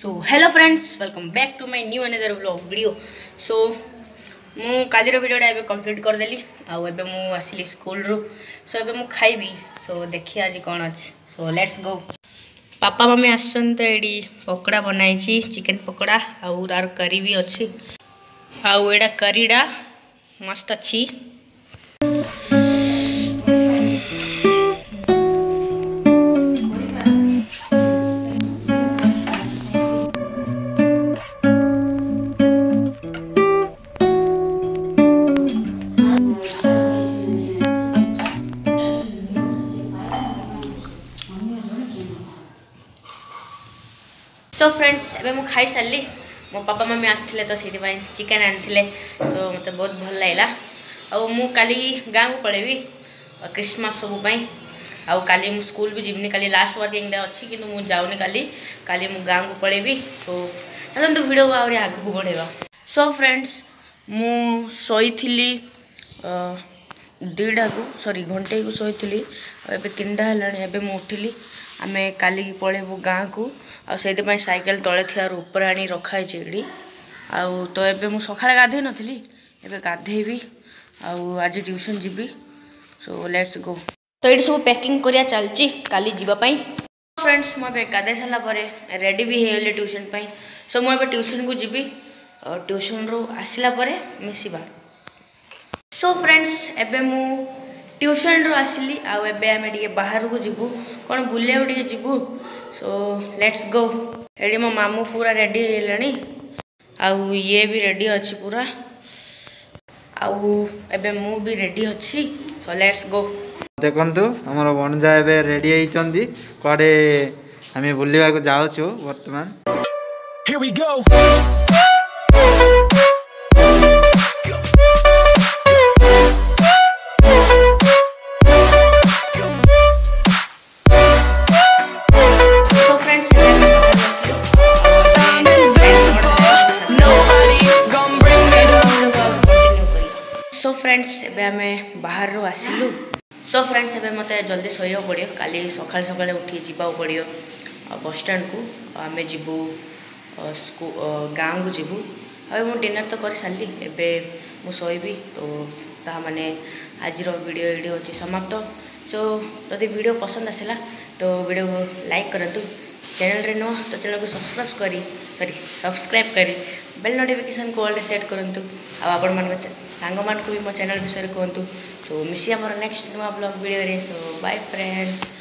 So hello friends welcome back to my new another blog video so ମୁଁ କାଲିର ଭିଡ଼ିଓଟା ଏବେ complete କରିଦେଲି ଆଉ ଏବେ ମୁଁ ଆସିଲି ସ୍କୁଲରୁ ସୋ ଏବେ ମୁଁ ଖାଇବି ସୋ ଦେଖିବା ଆଜି କ'ଣ ଅଛି so let's go papa mummy ଆସିଛନ୍ତି ତ ଏଇଠି ପକୋଡ଼ା ବନାଇଛି ଚିକେନ୍ ପକୋଡ଼ା ଆଉ ତା'ର କରି ବି ଅଛି ଆଉ ଏଇଟା କରିଟା ମସ୍ତ ଅଛି सो फ्रेंड्स एवं मुझे खाई सर मो पापा मम्मी आसते तो सीधे सेपाई चिकेन आनी सो मत बहुत भल लगे आल गाँव को पल क्रिस्मस सब आली मुझ स्कूल भी जीवन का लास्ट वर्किंग डे अच्छी कि मुझे जाऊनि का गाँव को पल सो चलो तो भिड को आग को बढ़ेगा सो फ्रेंड्स मुई दीटा को सरी घंटे को शोली एनटा है उठिली ଆମେ କାଲିକି ପଳେଇବୁ ଗାଁକୁ ଆଉ ସେଇଥିପାଇଁ ସାଇକେଲ ତଳେ ଥିବାରୁ ଉପରେ ଆଣି ରଖାହେଇଛି ଏଇଠି ଆଉ ତ ଏବେ ମୁଁ ସକାଳେ ଗାଧୋଇ ନଥିଲି ଏବେ ଗାଧୋଇବି ଆଉ ଆଜି ଟ୍ୟୁସନ୍ ଯିବି ସୋ ଲେଟ୍ସ ଗୋ ତ ଏଇଠି ସବୁ ପ୍ୟାକିଂ କରିବା ଚାଲିଛି କାଲି ଯିବା ପାଇଁ ଫ୍ରେଣ୍ଡସ୍ ମୁଁ ଏବେ ଗାଧୋଇ ସାରିଲା ପରେ ରେଡ଼ି ବି ହେଇଗଲି ଟ୍ୟୁସନ୍ ପାଇଁ ସୋ ମୁଁ ଏବେ ଟ୍ୟୁସନ୍କୁ ଯିବି ଆଉ ଟ୍ୟୁସନ୍ରୁ ଆସିଲା ପରେ ମିଶିବା ସୋ ଫ୍ରେଣ୍ଡସ୍ ଏବେ ମୁଁ ଟ୍ୟୁସନ୍ରୁ ଆସିଲି ଆଉ ଏବେ ଆମେ ଟିକେ ବାହାରକୁ ଯିବୁ କ'ଣ ବୁଲିବାକୁ ଟିକେ ଯିବୁ ସୋ ଲେଟ୍ସ ଗୋ ଏଠି ମୋ ମାମୁଁ ପୁରା ରେଡ଼ି ହେଇଗଲାଣି ଆଉ ଇଏ ବି ରେଡ଼ି ଅଛି ପୁରା ଆଉ ଏବେ ମୁଁ ବି ରେଡ଼ି ଅଛି ସୋ ଲେଟ୍ସ ଗୋ ଦେଖନ୍ତୁ ଆମର ଭଣଜା ଏବେ ରେଡ଼ି ହେଇଛନ୍ତି କୁଆଡ଼େ ଆମେ ବୁଲିବାକୁ ଯାଉଛୁ ବର୍ତ୍ତମାନ Here we go. ଫ୍ରେଣ୍ଡସ୍ ଏବେ ଆମେ ବାହାରୁ ଆସିଲୁ ସୋ ଫ୍ରେଣ୍ଡସ୍ ଏବେ ମୋତେ ଜଲ୍ଦି ଶୋଇବାକୁ ପଡ଼ିବ କାଲି ସକାଳେ ସକାଳେ ଉଠି ଯିବାକୁ ପଡ଼ିବ ବସ୍ଷ୍ଟାଣ୍ଡକୁ ଆମେ ଯିବୁ ସ୍କୁ ଗାଁକୁ ଯିବୁ ଆଉ ମୁଁ ଡିନର୍ ତ କରିସାରିଲି ଏବେ ମୁଁ ଶୋଇବି ତ ତାହା ମାନେ ଆଜିର ଭିଡ଼ିଓ ଏଇଠି ହେଉଛି ସମାପ୍ତ ସୋ ଯଦି ଭିଡ଼ିଓ ପସନ୍ଦ ଆସିଲା ତ ଭିଡ଼ିଓକୁ ଲାଇକ୍ କରନ୍ତୁ ଚ୍ୟାନେଲ୍ରେ ନୁହଁ ତ ଚ୍ୟାନେଲ୍କୁ ସବସ୍କ୍ରାଇବ୍ କରି ସରି ସବସ୍କ୍ରାଇବ୍ କରି ବେଲ୍ ନୋଟିଫିକେସନ୍କୁ ଅଲ୍ରେ ସେଟ୍ କରନ୍ତୁ ଆଉ ଆପଣମାନଙ୍କ ସାଙ୍ଗମାନଙ୍କୁ ବି ମୋ ଚ୍ୟାନେଲ୍ ବିଷୟରେ କୁହନ୍ତୁ ସୋ ମିଶି ଆମର ନେକ୍ସଟ୍ ନୂଆ ବ୍ଲଗ୍ ଭିଡ଼ିଓରେ ସୋ ବାଏ ଫ୍ରେଣ୍ଡସ୍